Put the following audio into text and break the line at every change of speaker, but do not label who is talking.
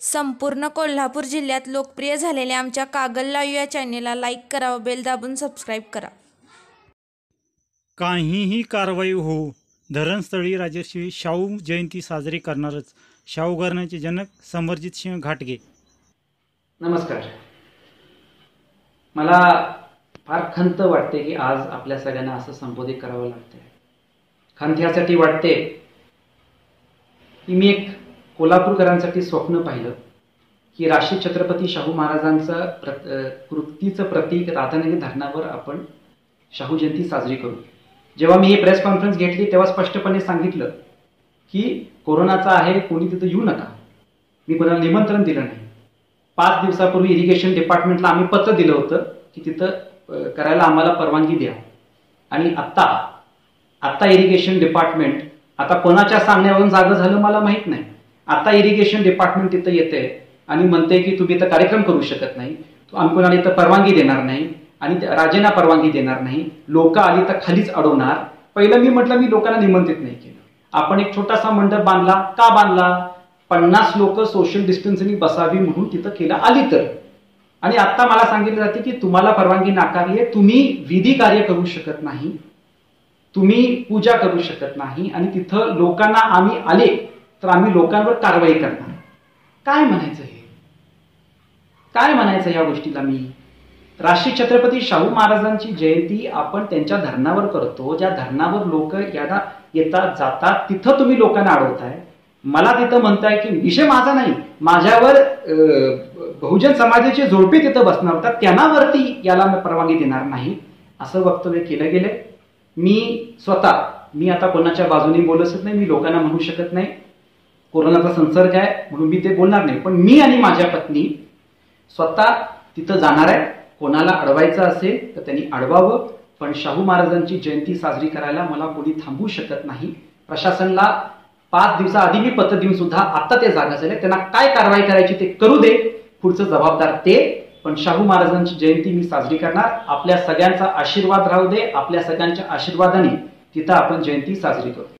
संपूर्ण कोल्हापूर जिल्ह्यात लोकप्रिय झालेल्या आमच्या कागल लाईव्ह या चॅनेलला लाईक करा व बेल दाबून सबस्क्राईब करा.
काहीही कारवाई होऊ धरणस्थळी राजर्षी शाहू जयंती साजरी करणारच शाहू घराण्याचे जनक समरजित सिंह घाटगे.
नमस्कार. मला फार खंत वाटते की आज आपल्या सगळ्यांना असं संबोधित करावं लागतंय. खंत ह्यासाठी वाटते की मी एक कोल्हापूरकरांसाठी स्वप्न पाहिलं की राशी छत्रपती शाहू महाराजांचं प्र कृतीचं प्रतीक राधानगरी धरणावर आपण शाहू जयंती साजरी करू. जेव्हा मी ही प्रेस कॉन्फरन्स घेतली तेव्हा स्पष्टपणे सांगितलं की कोरोनाचा आहे कोणी तिथं येऊ नका. मी कोणाला निमंत्रण दिलं नाही. पाच दिवसापूर्वी इरिगेशन डिपार्टमेंटला आम्ही पत्र दिलं होतं की तिथं करायला आम्हाला परवानगी द्या. आणि आत्ता आत्ता इरिगेशन डिपार्टमेंट आता कोणाच्या सांगण्यावरून जागं झालं मला माहीत नाही. आता इरिगेशन डिपार्टमेंट तिथं येते आणि म्हणते की तुम्ही इथं कार्यक्रम करू शकत नाही. तो आम्ही कोणाला इथं परवानगी देणार नाही आणि राजेंना परवानगी देणार नाही. लोक आली तर खालीच अडवणार. पहिलं मी म्हटलं मी लोकांना निमंत्रित नाही केलं. आपण एक छोटासा मंडप बांधला. का बांधला? पन्नास लोक सोशल डिस्टन्सिंग बसावी म्हणून तिथं केलं. आली तर. आणि आता मला सांगितलं जाते की तुम्हाला परवानगी नाकारली आहे. तुम्ही विधी कार्य करू शकत नाही. तुम्ही पूजा करू शकत नाही. आणि तिथं लोकांना आम्ही आले. तर आम्ही लोकांवर कारवाई करणार. काय म्हणायचं हे? काय म्हणायचं या गोष्टीला मी? राष्ट्रीय छत्रपती शाहू महाराजांची जयंती आपण त्यांच्या धरणावर करतो. ज्या धरणावर लोक याला येतात जातात तिथं तुम्ही लोकांना अडवताय. मला तिथं म्हणताय की विषय माझा नाही. माझ्यावर बहुजन समाजाचे जोडपे तिथं बसणार होतात. त्यांनावरती याला मी परवानगी देणार नाही. असं वक्तव्य केलं गेलं मी स्वतः मी आता कोणाच्या बाजूने बोलत नाही मी लोकांना म्हणू शकत नाही. कोरोनाचा संसर्ग आहे म्हणून मी ते बोलणार नाही. पण मी आणि माझ्या पत्नी स्वतः तिथं जाणार आहे. कोणाला अडवायचं असेल तर त्यांनी अडवावं. पण शाहू महाराजांची जयंती साजरी करायला मला कोणी थांबवू शकत नाही. प्रशासनला पाच दिवसाआधी मी पत्र देऊन सुद्धा आता ते जागा झाले. त्यांना काय कारवाई करायची ते करू दे. पुढचं जबाबदार ते. पण शाहू महाराजांची जयंती मी साजरी करणार. आपल्या सगळ्यांचा आशीर्वाद राहू दे. आपल्या सगळ्यांच्या आशीर्वादाने तिथं आपण जयंती साजरी करू.